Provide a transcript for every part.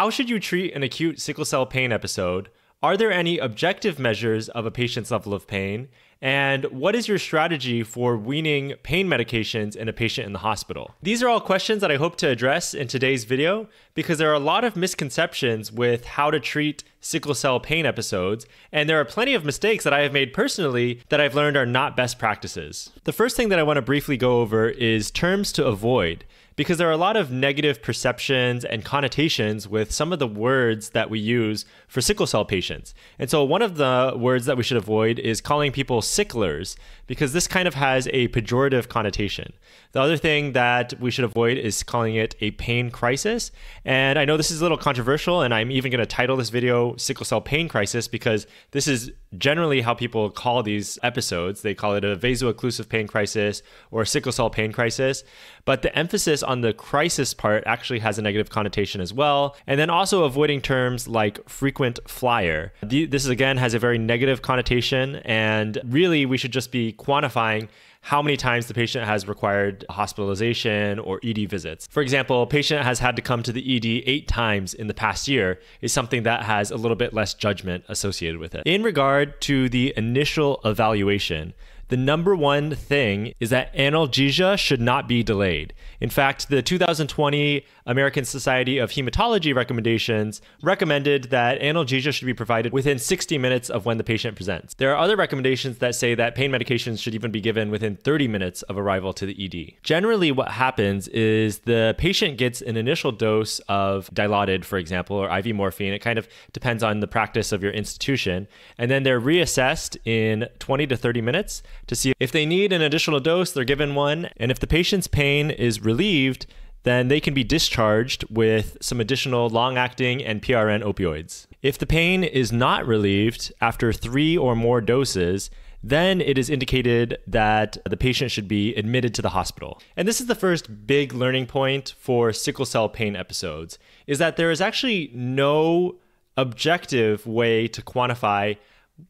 How should you treat an acute sickle cell pain episode? Are there any objective measures of a patient's level of pain? And what is your strategy for weaning pain medications in a patient in the hospital? These are all questions that I hope to address in today's video because there are a lot of misconceptions with how to treat sickle cell pain episodes, and there are plenty of mistakes that I have made personally that I've learned are not best practices. The first thing that I want to briefly go over is terms to avoid because there are a lot of negative perceptions and connotations with some of the words that we use for sickle cell patients. And so, one of the words that we should avoid is calling people sicklers, because this kind of has a pejorative connotation. The other thing that we should avoid is calling it a pain crisis. And I know this is a little controversial, and I'm even going to title this video Sickle Cell Pain Crisis because this is generally how people call these episodes. They call it a vaso-occlusive pain crisis or sickle cell pain crisis. But the emphasis on the crisis part actually has a negative connotation as well. And then also avoiding terms like frequent flyer. This is again has a very negative connotation, and really we should just be quantifying how many times the patient has required hospitalization or ED visits. For example, a patient has had to come to the ED eight times in the past year is something that has a little bit less judgment associated with it. In regard to the initial evaluation, the number one thing is that analgesia should not be delayed. In fact, the 2020 American Society of Hematology recommendations recommended that analgesia should be provided within 60 minutes of when the patient presents. There are other recommendations that say that pain medications should even be given within 30 minutes of arrival to the ED. Generally, what happens is the patient gets an initial dose of Dilaudid, for example, or IV morphine. It kind of depends on the practice of your institution. And then they're reassessed in 20 to 30 minutes to see if they need an additional dose, they're given one. And if the patient's pain is relieved, then they can be discharged with some additional long acting and PRN opioids. If the pain is not relieved after three or more doses, then it is indicated that the patient should be admitted to the hospital. And this is the first big learning point for sickle cell pain episodes is that there is actually no objective way to quantify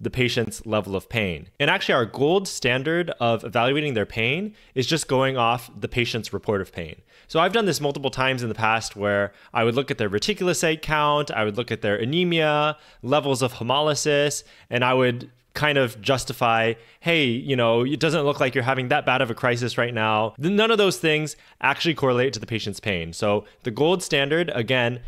the patient's level of pain. And actually, our gold standard of evaluating their pain is just going off the patient's report of pain. So I've done this multiple times in the past where I would look at their reticulocyte count, I would look at their anemia, levels of hemolysis, and I would kind of justify, hey, you know, it doesn't look like you're having that bad of a crisis right now. None of those things actually correlate to the patient's pain. So the gold standard, again,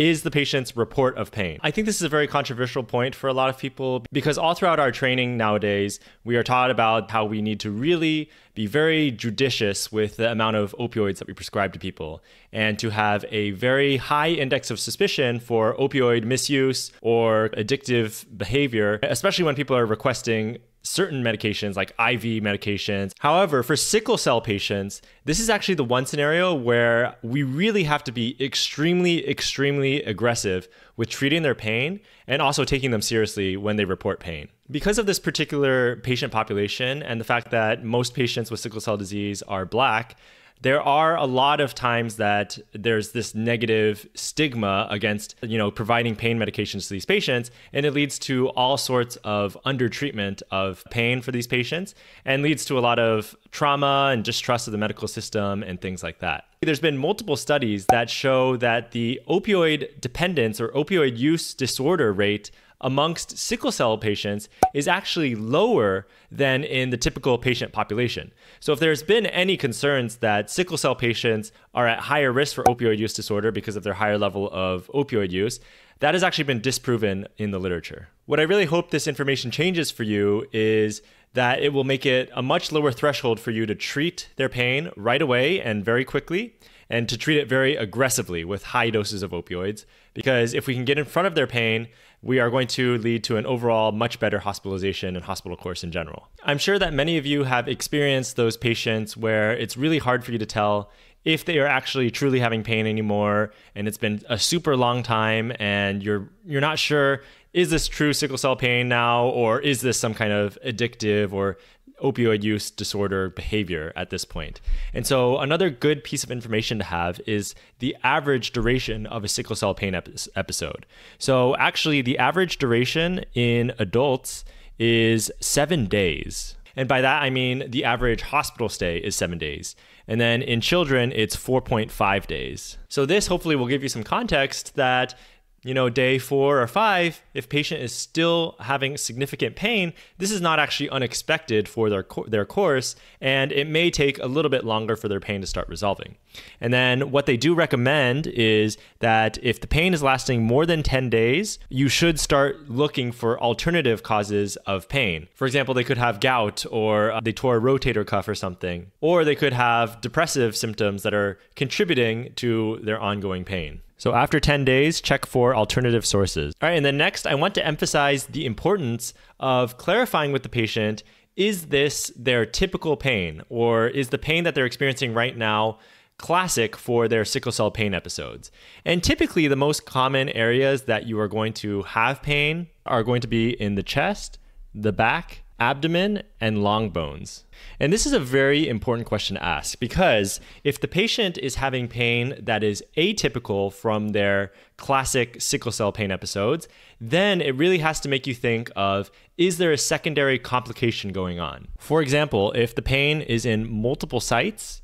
is the patient's report of pain. I think this is a very controversial point for a lot of people because all throughout our training nowadays, we are taught about how we need to really be very judicious with the amount of opioids that we prescribe to people and to have a very high index of suspicion for opioid misuse or addictive behavior, especially when people are requesting certain medications like IV medications. However, for sickle cell patients, this is actually the one scenario where we really have to be extremely, extremely aggressive with treating their pain and also taking them seriously when they report pain. Because of this particular patient population and the fact that most patients with sickle cell disease are black, there are a lot of times that there's this negative stigma against you know providing pain medications to these patients and it leads to all sorts of undertreatment of pain for these patients and leads to a lot of trauma and distrust of the medical system and things like that. There's been multiple studies that show that the opioid dependence or opioid use disorder rate amongst sickle cell patients is actually lower than in the typical patient population. So, if there's been any concerns that sickle cell patients are at higher risk for opioid use disorder because of their higher level of opioid use, that has actually been disproven in the literature. What I really hope this information changes for you is that it will make it a much lower threshold for you to treat their pain right away and very quickly and to treat it very aggressively with high doses of opioids. Because if we can get in front of their pain, we are going to lead to an overall much better hospitalization and hospital course in general. I'm sure that many of you have experienced those patients where it's really hard for you to tell if they are actually truly having pain anymore and it's been a super long time and you're you're not sure is this true sickle cell pain now or is this some kind of addictive or opioid use disorder behavior at this point. And so, another good piece of information to have is the average duration of a sickle cell pain episode. So, actually, the average duration in adults is seven days. And by that, I mean the average hospital stay is seven days. And then in children, it's 4.5 days. So this hopefully will give you some context that you know, day four or five, if patient is still having significant pain, this is not actually unexpected for their their course, and it may take a little bit longer for their pain to start resolving. And then what they do recommend is that if the pain is lasting more than 10 days, you should start looking for alternative causes of pain. For example, they could have gout or uh, they tore a rotator cuff or something, or they could have depressive symptoms that are contributing to their ongoing pain. So after 10 days, check for alternative sources. All right, and then next, I want to emphasize the importance of clarifying with the patient is this their typical pain, or is the pain that they're experiencing right now classic for their sickle cell pain episodes? And typically, the most common areas that you are going to have pain are going to be in the chest, the back, abdomen, and long bones. And this is a very important question to ask because if the patient is having pain that is atypical from their classic sickle cell pain episodes, then it really has to make you think of is there a secondary complication going on? For example, if the pain is in multiple sites,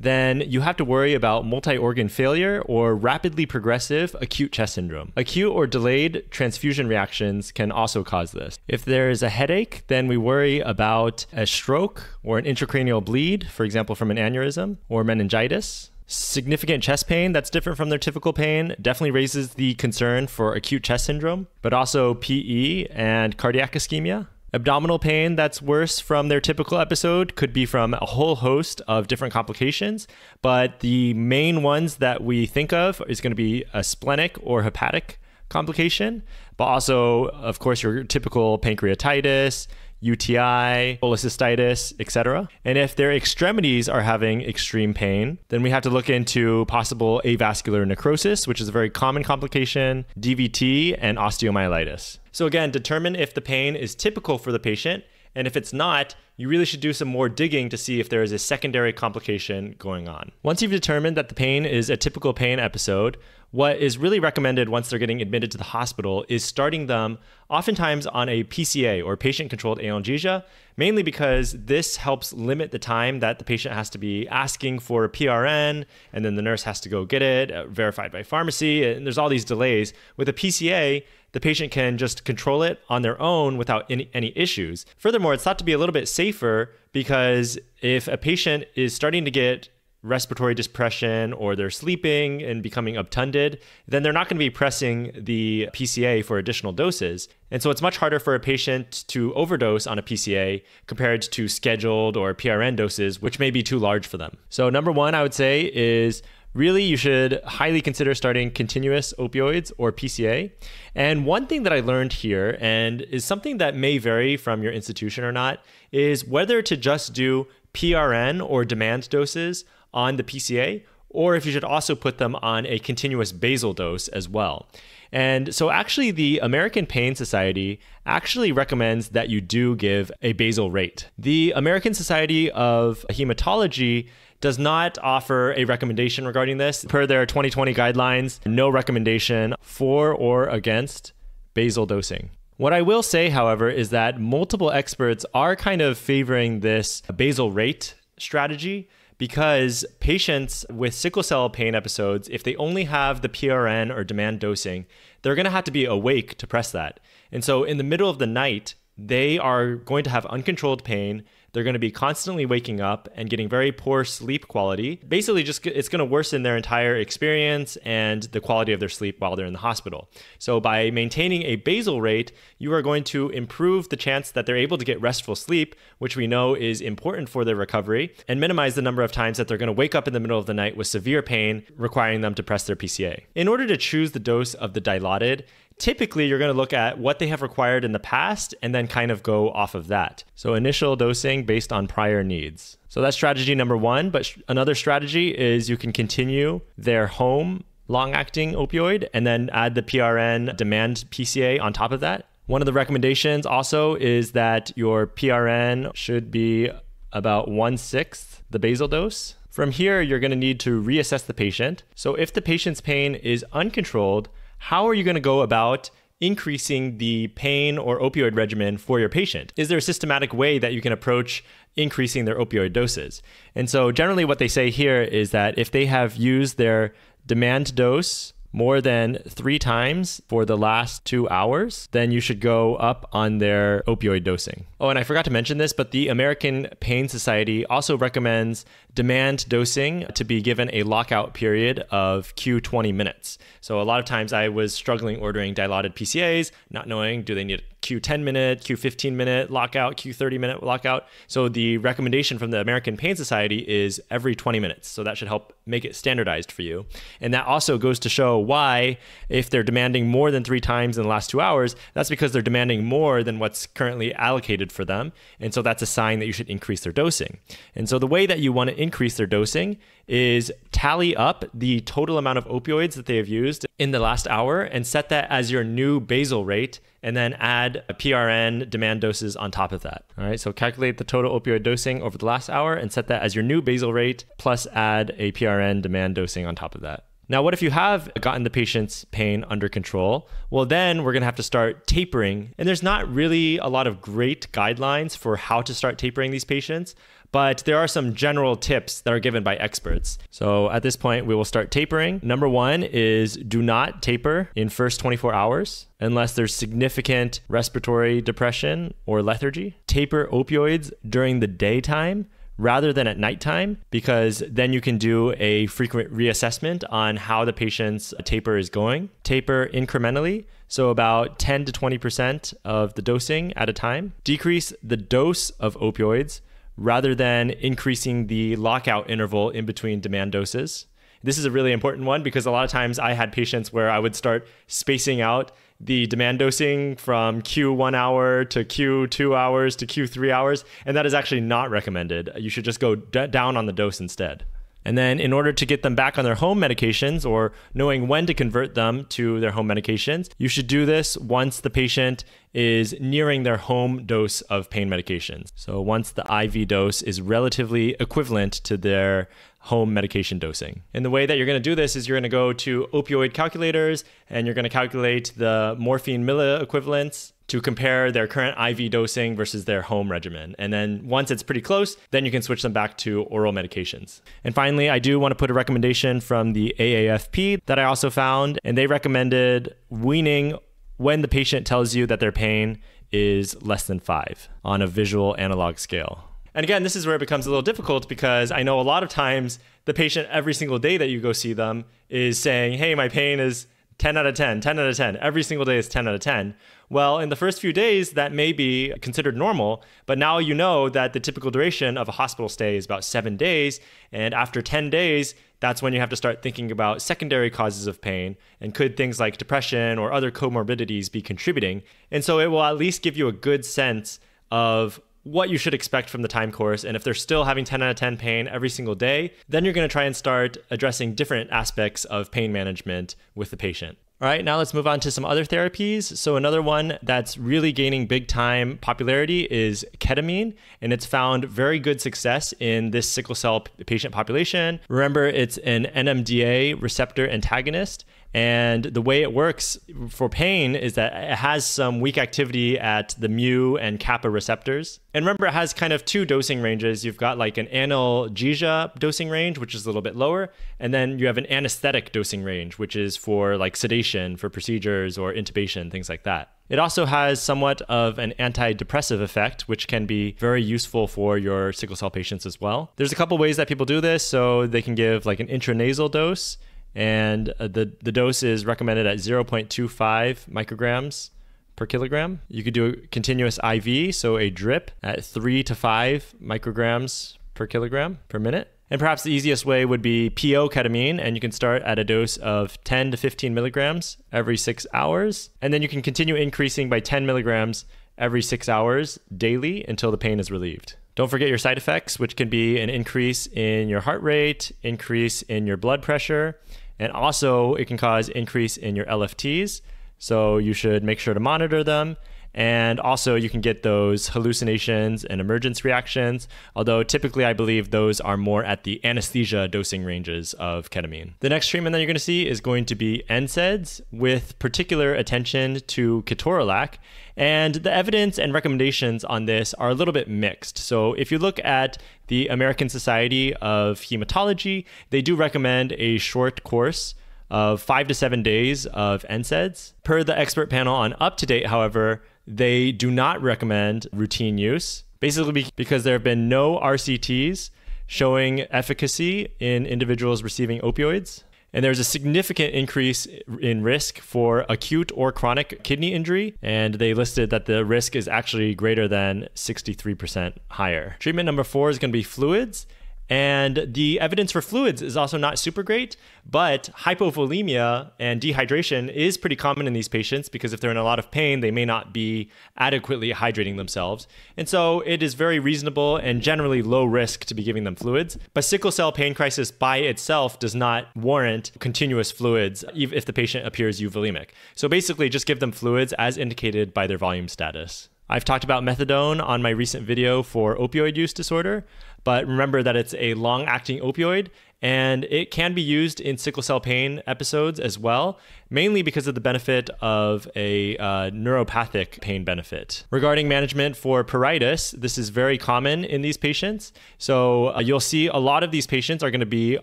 then you have to worry about multi organ failure or rapidly progressive acute chest syndrome. Acute or delayed transfusion reactions can also cause this. If there is a headache, then we worry about a stroke or an intracranial bleed, for example, from an aneurysm or meningitis. Significant chest pain that's different from their typical pain definitely raises the concern for acute chest syndrome, but also PE and cardiac ischemia. Abdominal pain that's worse from their typical episode could be from a whole host of different complications, but the main ones that we think of is going to be a splenic or hepatic complication, but also, of course, your typical pancreatitis, UTI, cholecystitis, etc. And if their extremities are having extreme pain, then we have to look into possible avascular necrosis, which is a very common complication, DVT, and osteomyelitis. So again, determine if the pain is typical for the patient, and if it's not, you really should do some more digging to see if there is a secondary complication going on. Once you've determined that the pain is a typical pain episode, what is really recommended once they're getting admitted to the hospital is starting them oftentimes on a PCA or patient controlled analgesia, mainly because this helps limit the time that the patient has to be asking for a PRN and then the nurse has to go get it uh, verified by pharmacy. And there's all these delays. With a PCA, the patient can just control it on their own without any, any issues. Furthermore, it's thought to be a little bit safer because if a patient is starting to get respiratory depression or they're sleeping and becoming obtunded, then they're not going to be pressing the PCA for additional doses. And so it's much harder for a patient to overdose on a PCA compared to scheduled or PRN doses, which may be too large for them. So, number one, I would say is really you should highly consider starting continuous opioids or PCA. And one thing that I learned here, and is something that may vary from your institution or not, is whether to just do PRN or demand doses on the PCA, or if you should also put them on a continuous basal dose as well. And so, actually, the American Pain Society actually recommends that you do give a basal rate. The American Society of Hematology does not offer a recommendation regarding this. Per their 2020 guidelines, no recommendation for or against basal dosing. What I will say, however, is that multiple experts are kind of favoring this basal rate strategy because patients with sickle cell pain episodes, if they only have the PRN or demand dosing, they're going to have to be awake to press that. And so in the middle of the night, they are going to have uncontrolled pain. They're going to be constantly waking up and getting very poor sleep quality. Basically, just it's going to worsen their entire experience and the quality of their sleep while they're in the hospital. So, by maintaining a basal rate, you are going to improve the chance that they're able to get restful sleep, which we know is important for their recovery, and minimize the number of times that they're going to wake up in the middle of the night with severe pain, requiring them to press their PCA. In order to choose the dose of the dilaudid, typically you're going to look at what they have required in the past and then kind of go off of that. So initial dosing based on prior needs. So that's strategy number one. But another strategy is you can continue their home long acting opioid and then add the PRN demand PCA on top of that. One of the recommendations also is that your PRN should be about one sixth the basal dose. From here, you're going to need to reassess the patient. So, if the patient's pain is uncontrolled, how are you going to go about increasing the pain or opioid regimen for your patient? Is there a systematic way that you can approach increasing their opioid doses? And so, generally, what they say here is that if they have used their demand dose more than three times for the last two hours, then you should go up on their opioid dosing. Oh, and I forgot to mention this, but the American Pain Society also recommends demand dosing to be given a lockout period of Q20 minutes. So a lot of times I was struggling ordering dilaudid PCAs, not knowing do they need Q10 minute, Q15 minute lockout, Q30 minute lockout. So the recommendation from the American Pain Society is every 20 minutes. So that should help make it standardized for you. And that also goes to show why, if they're demanding more than three times in the last two hours, that's because they're demanding more than what's currently allocated for them. And so that's a sign that you should increase their dosing. And so the way that you want to increase their dosing is tally up the total amount of opioids that they have used in the last hour and set that as your new basal rate and then add a PRN demand doses on top of that. All right, so calculate the total opioid dosing over the last hour and set that as your new basal rate plus add a PRN demand dosing on top of that. Now, what if you have gotten the patient's pain under control? Well, then we're going to have to start tapering. And there's not really a lot of great guidelines for how to start tapering these patients but there are some general tips that are given by experts. So at this point, we will start tapering. Number one is do not taper in first 24 hours unless there's significant respiratory depression or lethargy. Taper opioids during the daytime rather than at nighttime because then you can do a frequent reassessment on how the patient's taper is going. Taper incrementally, so about 10 to 20% of the dosing at a time. Decrease the dose of opioids rather than increasing the lockout interval in between demand doses. This is a really important one because a lot of times I had patients where I would start spacing out the demand dosing from Q1 hour to Q2 hours to Q3 hours, and that is actually not recommended. You should just go down on the dose instead. And then, in order to get them back on their home medications or knowing when to convert them to their home medications, you should do this once the patient is nearing their home dose of pain medications. So, once the IV dose is relatively equivalent to their home medication dosing. And the way that you're going to do this is you're going to go to opioid calculators and you're going to calculate the morphine milliequivalents to compare their current IV dosing versus their home regimen. And then once it's pretty close, then you can switch them back to oral medications. And finally, I do want to put a recommendation from the AAFP that I also found, and they recommended weaning when the patient tells you that their pain is less than five on a visual analog scale. And again, this is where it becomes a little difficult because I know a lot of times the patient every single day that you go see them is saying, hey, my pain is 10 out of 10, 10 out of 10. Every single day is 10 out of 10. Well, in the first few days, that may be considered normal, but now you know that the typical duration of a hospital stay is about seven days. And after 10 days, that's when you have to start thinking about secondary causes of pain and could things like depression or other comorbidities be contributing. And so it will at least give you a good sense of what you should expect from the time course. And if they're still having 10 out of 10 pain every single day, then you're going to try and start addressing different aspects of pain management with the patient. All right, now let's move on to some other therapies. So, another one that's really gaining big time popularity is ketamine, and it's found very good success in this sickle cell patient population. Remember, it's an NMDA receptor antagonist, and the way it works for pain is that it has some weak activity at the mu and kappa receptors. And remember, it has kind of two dosing ranges. You've got like an analgesia dosing range, which is a little bit lower. And then you have an anesthetic dosing range, which is for like sedation, for procedures or intubation, things like that. It also has somewhat of an antidepressive effect, which can be very useful for your sickle cell patients as well. There's a couple ways that people do this. So they can give like an intranasal dose and uh, the the dose is recommended at 0.25 micrograms per kilogram. You could do a continuous IV, so a drip at 3 to 5 micrograms per kilogram per minute. And perhaps the easiest way would be PO ketamine, and you can start at a dose of 10 to 15 milligrams every six hours. And then you can continue increasing by 10 milligrams every six hours daily until the pain is relieved. Don't forget your side effects, which can be an increase in your heart rate, increase in your blood pressure, and also, it can cause increase in your LFTs. So you should make sure to monitor them. And also, you can get those hallucinations and emergence reactions, although typically I believe those are more at the anesthesia dosing ranges of ketamine. The next treatment that you're going to see is going to be NSAIDs with particular attention to ketorolac. And the evidence and recommendations on this are a little bit mixed. So, if you look at the American Society of Hematology, they do recommend a short course of five to seven days of NSAIDs. Per the expert panel on UpToDate, however, they do not recommend routine use, basically because there have been no RCTs showing efficacy in individuals receiving opioids. And there's a significant increase in risk for acute or chronic kidney injury. And they listed that the risk is actually greater than 63% higher. Treatment number four is going to be fluids. And the evidence for fluids is also not super great, but hypovolemia and dehydration is pretty common in these patients because if they're in a lot of pain, they may not be adequately hydrating themselves. And so it is very reasonable and generally low risk to be giving them fluids. But sickle cell pain crisis by itself does not warrant continuous fluids if the patient appears euvolemic. So basically, just give them fluids as indicated by their volume status. I've talked about methadone on my recent video for opioid use disorder. But remember that it's a long acting opioid and it can be used in sickle cell pain episodes as well, mainly because of the benefit of a uh, neuropathic pain benefit. Regarding management for pruritus, this is very common in these patients. So uh, you'll see a lot of these patients are going to be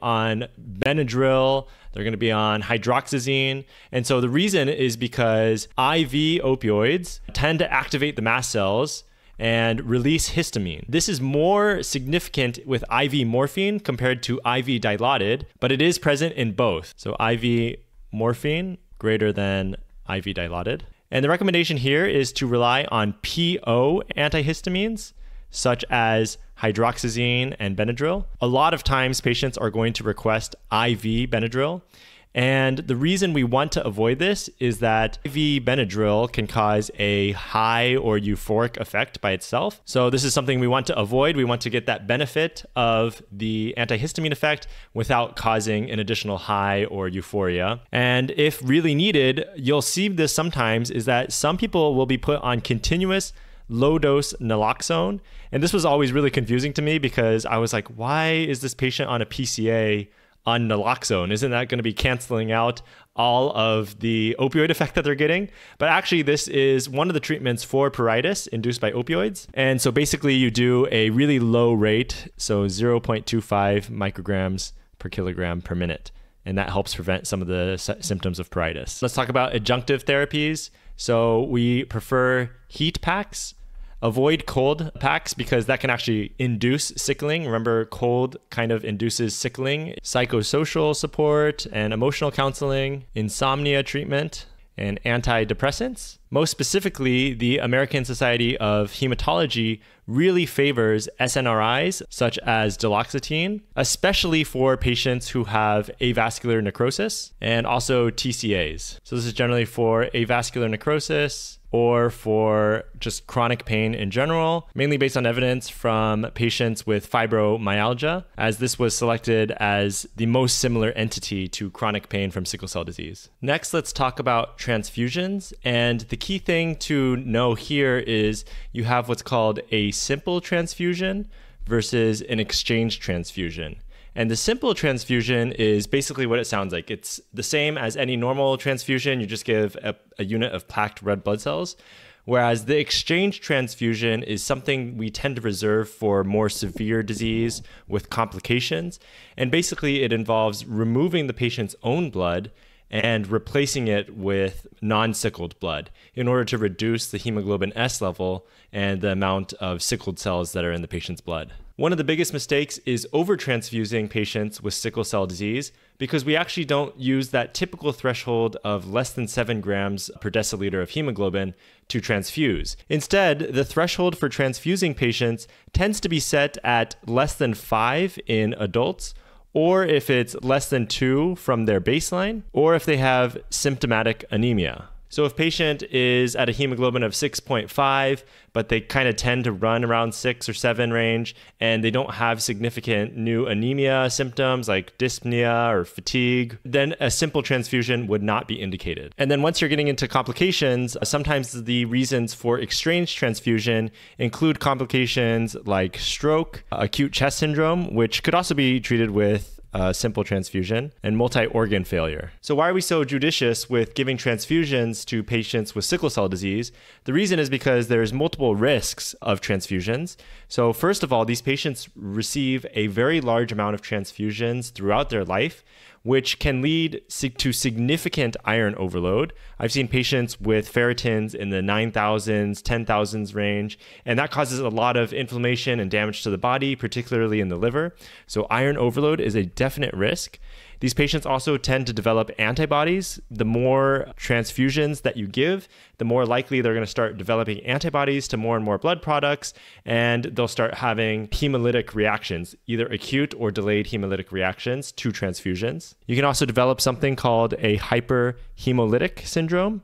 on Benadryl. They're going to be on hydroxyzine. And so the reason is because IV opioids tend to activate the mast cells and release histamine. This is more significant with IV morphine compared to IV dilaudid, but it is present in both. So IV morphine greater than IV dilaudid. And the recommendation here is to rely on PO antihistamines such as hydroxyzine and Benadryl. A lot of times patients are going to request IV Benadryl and the reason we want to avoid this is that IV Benadryl can cause a high or euphoric effect by itself. So, this is something we want to avoid. We want to get that benefit of the antihistamine effect without causing an additional high or euphoria. And if really needed, you'll see this sometimes is that some people will be put on continuous low dose naloxone. And this was always really confusing to me because I was like, why is this patient on a PCA? On naloxone? Isn't that going to be canceling out all of the opioid effect that they're getting? But actually, this is one of the treatments for pruritus induced by opioids. And so basically, you do a really low rate, so 0.25 micrograms per kilogram per minute. And that helps prevent some of the symptoms of pruritus. Let's talk about adjunctive therapies. So we prefer heat packs avoid cold packs because that can actually induce sickling. Remember, cold kind of induces sickling, psychosocial support and emotional counseling, insomnia treatment, and antidepressants. Most specifically, the American Society of Hematology really favors SNRIs such as duloxetine, especially for patients who have avascular necrosis and also TCAs. So, this is generally for avascular necrosis, or for just chronic pain in general, mainly based on evidence from patients with fibromyalgia, as this was selected as the most similar entity to chronic pain from sickle cell disease. Next, let's talk about transfusions. And the key thing to know here is you have what's called a simple transfusion versus an exchange transfusion. And the simple transfusion is basically what it sounds like. It's the same as any normal transfusion. You just give a, a unit of packed red blood cells. Whereas the exchange transfusion is something we tend to reserve for more severe disease with complications. And basically, it involves removing the patient's own blood and replacing it with non sickled blood in order to reduce the hemoglobin S level and the amount of sickled cells that are in the patient's blood. One of the biggest mistakes is overtransfusing patients with sickle cell disease because we actually don't use that typical threshold of less than 7 grams per deciliter of hemoglobin to transfuse. Instead, the threshold for transfusing patients tends to be set at less than 5 in adults or if it's less than two from their baseline, or if they have symptomatic anemia. So if patient is at a hemoglobin of 6.5, but they kind of tend to run around 6 or 7 range and they don't have significant new anemia symptoms like dyspnea or fatigue, then a simple transfusion would not be indicated. And then once you're getting into complications, uh, sometimes the reasons for exchange transfusion include complications like stroke, acute chest syndrome, which could also be treated with uh, simple transfusion, and multi organ failure. So, why are we so judicious with giving transfusions to patients with sickle cell disease? The reason is because there's multiple risks of transfusions. So, first of all, these patients receive a very large amount of transfusions throughout their life which can lead to significant iron overload. I've seen patients with ferritins in the 9,000s, 10,000s range, and that causes a lot of inflammation and damage to the body, particularly in the liver. So, iron overload is a definite risk. These patients also tend to develop antibodies. The more transfusions that you give, the more likely they're going to start developing antibodies to more and more blood products, and they'll start having hemolytic reactions, either acute or delayed hemolytic reactions to transfusions. You can also develop something called a hyperhemolytic syndrome.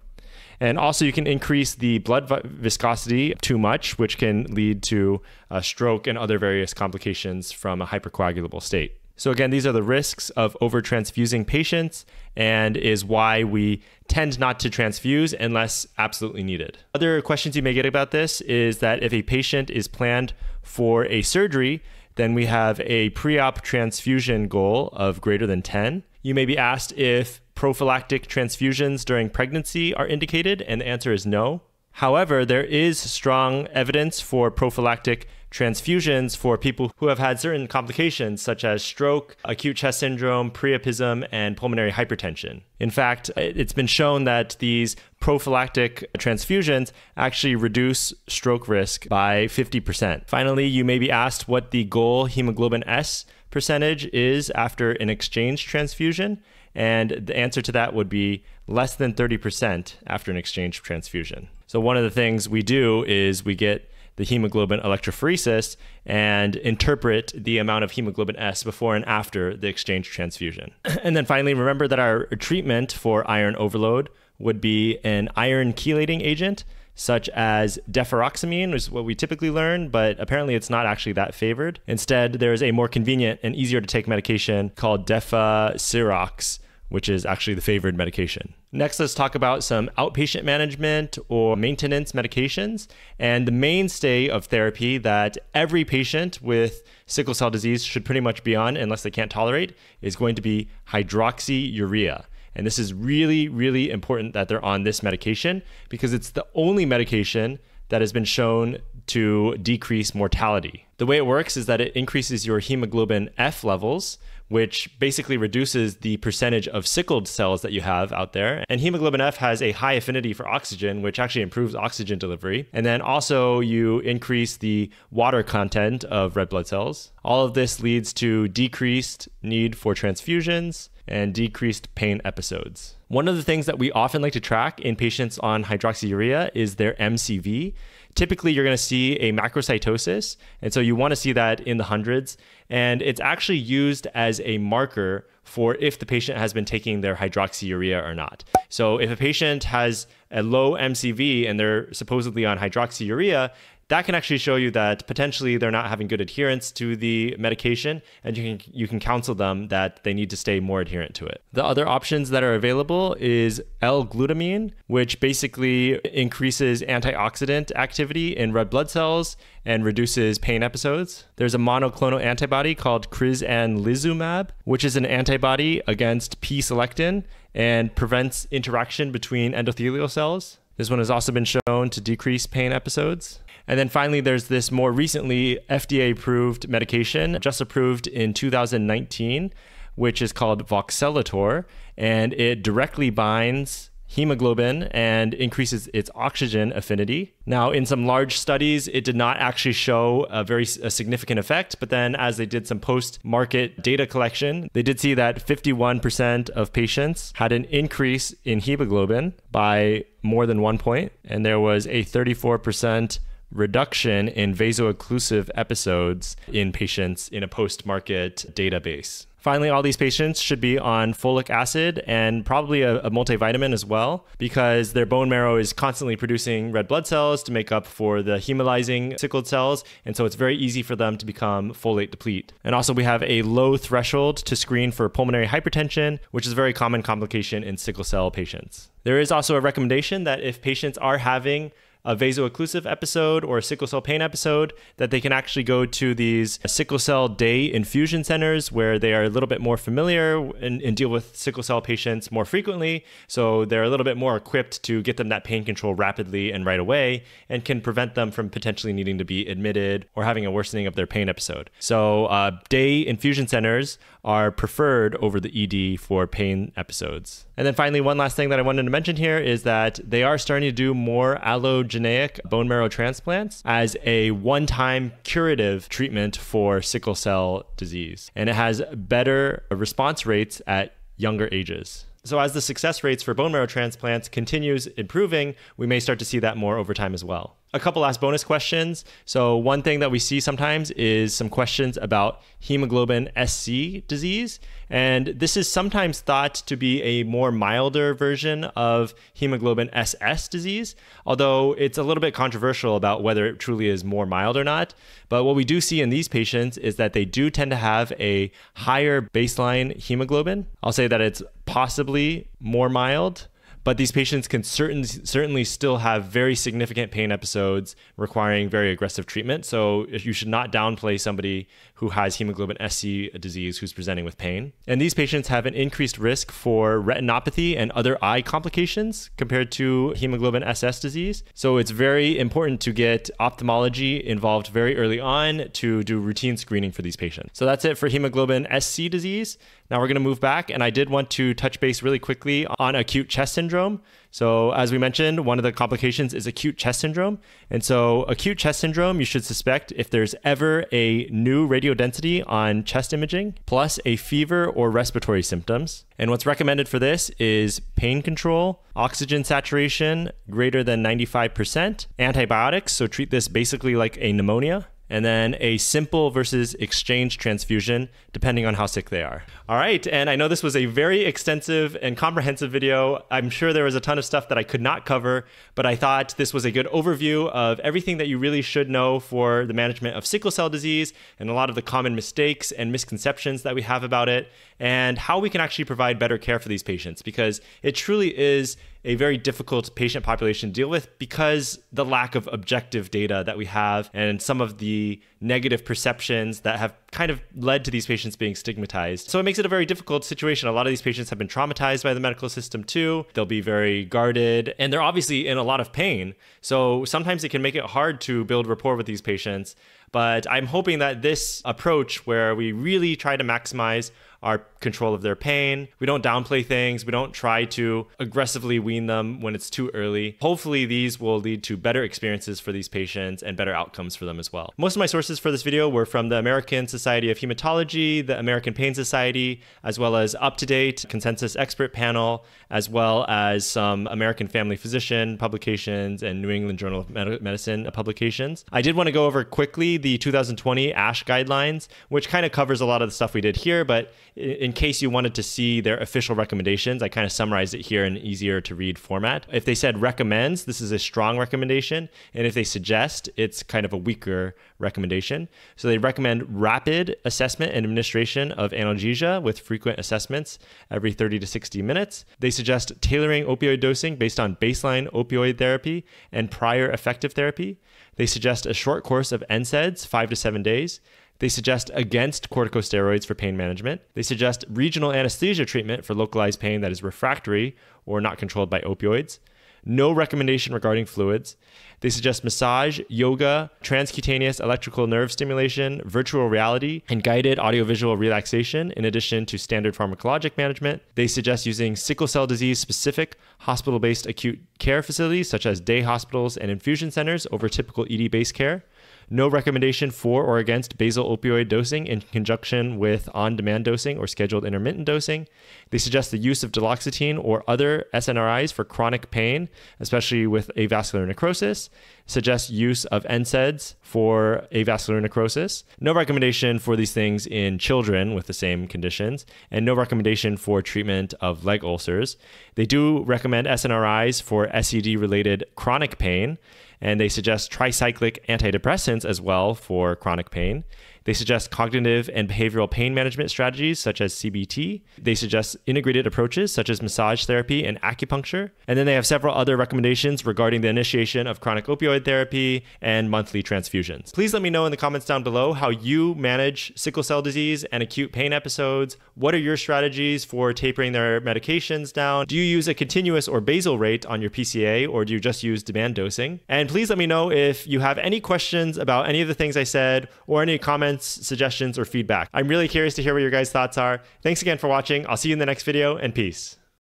And also, you can increase the blood viscosity too much, which can lead to a stroke and other various complications from a hypercoagulable state. So, again, these are the risks of overtransfusing patients and is why we tend not to transfuse unless absolutely needed. Other questions you may get about this is that if a patient is planned for a surgery, then we have a pre op transfusion goal of greater than 10. You may be asked if prophylactic transfusions during pregnancy are indicated, and the answer is no. However, there is strong evidence for prophylactic transfusions for people who have had certain complications such as stroke, acute chest syndrome, priapism, and pulmonary hypertension. In fact, it's been shown that these prophylactic transfusions actually reduce stroke risk by 50%. Finally, you may be asked what the goal hemoglobin S percentage is after an exchange transfusion. And the answer to that would be less than 30% after an exchange transfusion. So, one of the things we do is we get the hemoglobin electrophoresis and interpret the amount of hemoglobin S before and after the exchange transfusion. and then finally, remember that our treatment for iron overload would be an iron chelating agent such as deferoxamine, which is what we typically learn, but apparently it's not actually that favored. Instead, there is a more convenient and easier to take medication called deferasirox, which is actually the favored medication. Next, let's talk about some outpatient management or maintenance medications. And the mainstay of therapy that every patient with sickle cell disease should pretty much be on, unless they can't tolerate, is going to be hydroxyurea. And this is really, really important that they're on this medication because it's the only medication that has been shown to decrease mortality. The way it works is that it increases your hemoglobin F levels, which basically reduces the percentage of sickled cells that you have out there. And hemoglobin F has a high affinity for oxygen, which actually improves oxygen delivery. And then also you increase the water content of red blood cells. All of this leads to decreased need for transfusions and decreased pain episodes. One of the things that we often like to track in patients on hydroxyurea is their MCV typically you're going to see a macrocytosis. And so you want to see that in the hundreds. And it's actually used as a marker for if the patient has been taking their hydroxyurea or not. So if a patient has a low MCV and they're supposedly on hydroxyurea, that can actually show you that potentially they're not having good adherence to the medication and you can you can counsel them that they need to stay more adherent to it. The other options that are available is L-glutamine, which basically increases antioxidant activity in red blood cells and reduces pain episodes. There's a monoclonal antibody called crizanlizumab, which is an antibody against P-selectin and prevents interaction between endothelial cells. This one has also been shown to decrease pain episodes. And then finally, there's this more recently FDA approved medication, just approved in 2019, which is called Voxelotor, and it directly binds hemoglobin and increases its oxygen affinity. Now, in some large studies, it did not actually show a very a significant effect, but then as they did some post-market data collection, they did see that 51% of patients had an increase in hemoglobin by more than one point, and there was a 34% reduction in vaso-occlusive episodes in patients in a post market database. Finally, all these patients should be on folic acid and probably a, a, multivitamin as well, because their bone marrow is constantly producing red blood cells to make up for the hemolyzing sickled cells. And so it's very easy for them to become folate deplete. And also, we have a low threshold to screen for pulmonary hypertension, which is a very common complication in sickle cell patients. There is also a recommendation that if patients are having a vaso-occlusive episode or a sickle cell pain episode, that they can actually go to these sickle cell day infusion centers where they are a little bit more familiar and, and, deal with sickle cell patients more frequently. So they're a little bit more equipped to get them that pain control rapidly and right away and can prevent them from potentially needing to be admitted or having a worsening of their pain episode. So uh, day infusion centers are preferred over the ED for pain episodes. And then finally, one last thing that I wanted to mention here is that they are starting to do more allogeneic bone marrow transplants as a one time curative treatment for sickle cell disease. And it has better response rates at younger ages. So as the success rates for bone marrow transplants continues improving, we may start to see that more over time as well a couple last bonus questions. So, one thing that we see sometimes is some questions about hemoglobin SC disease. And this is sometimes thought to be a more milder version of hemoglobin SS disease, although it's a little bit controversial about whether it truly is more mild or not. But what we do see in these patients is that they do tend to have a higher baseline hemoglobin. I'll say that it's possibly more mild but these patients can certain, certainly still have very significant pain episodes requiring very aggressive treatment. So you should not downplay somebody who has hemoglobin SC disease who's presenting with pain. And these patients have an increased risk for retinopathy and other eye complications compared to hemoglobin SS disease. So it's very important to get ophthalmology involved very early on to do routine screening for these patients. So that's it for hemoglobin SC disease. Now we're going to move back, and I did want to touch base really quickly on acute chest syndrome. So, as we mentioned, one of the complications is acute chest syndrome. And so, acute chest syndrome, you should suspect if there's ever a new radiodensity on chest imaging, plus a fever or respiratory symptoms. And what's recommended for this is pain control, oxygen saturation greater than 95%, antibiotics. So, treat this basically like a pneumonia and then a simple versus exchange transfusion, depending on how sick they are. All right, and I know this was a very extensive and comprehensive video. I'm sure there was a ton of stuff that I could not cover, but I thought this was a good overview of everything that you really should know for the management of sickle cell disease and a lot of the common mistakes and misconceptions that we have about it, and how we can actually provide better care for these patients because it truly is a very difficult patient population to deal with because the lack of objective data that we have and some of the negative perceptions that have kind of led to these patients being stigmatized. So it makes it a very difficult situation. A lot of these patients have been traumatized by the medical system too. They'll be very guarded and they're obviously in a lot of pain. So sometimes it can make it hard to build rapport with these patients. But I'm hoping that this approach, where we really try to maximize our control of their pain. We don't downplay things. We don't try to aggressively wean them when it's too early. Hopefully, these will lead to better experiences for these patients and better outcomes for them as well. Most of my sources for this video were from the American Society of Hematology, the American Pain Society, as well as up to date consensus expert panel, as well as some American Family Physician publications and New England Journal of Medicine publications. I did want to go over quickly the 2020 ASH guidelines, which kind of covers a lot of the stuff we did here, but in case you wanted to see their official recommendations, I kind of summarized it here in easier to read format. If they said recommends, this is a strong recommendation. And if they suggest, it's kind of a weaker recommendation. So they recommend rapid assessment and administration of analgesia with frequent assessments every 30 to 60 minutes. They suggest tailoring opioid dosing based on baseline opioid therapy and prior effective therapy. They suggest a short course of NSAIDs, five to seven days. They suggest against corticosteroids for pain management. They suggest regional anesthesia treatment for localized pain that is refractory or not controlled by opioids. No recommendation regarding fluids. They suggest massage, yoga, transcutaneous electrical nerve stimulation, virtual reality, and guided audiovisual relaxation, in addition to standard pharmacologic management. They suggest using sickle cell disease specific hospital based acute care facilities, such as day hospitals and infusion centers, over typical ED based care no recommendation for or against basal opioid dosing in conjunction with on demand dosing or scheduled intermittent dosing. They suggest the use of duloxetine or other SNRIs for chronic pain, especially with avascular necrosis. Suggest use of NSAIDs for avascular necrosis. No recommendation for these things in children with the same conditions, and no recommendation for treatment of leg ulcers. They do recommend SNRIs for SCD related chronic pain, and they suggest tricyclic antidepressants as well for chronic pain. They suggest cognitive and behavioral pain management strategies such as CBT. They suggest integrated approaches such as massage therapy and acupuncture. And then they have several other recommendations regarding the initiation of chronic opioid therapy and monthly transfusions. Please let me know in the comments down below how you manage sickle cell disease and acute pain episodes. What are your strategies for tapering their medications down? Do you use a continuous or basal rate on your PCA or do you just use demand dosing? And please let me know if you have any questions about any of the things I said or any comments comments, suggestions, or feedback. I'm really curious to hear what your guys' thoughts are. Thanks again for watching. I'll see you in the next video, and peace.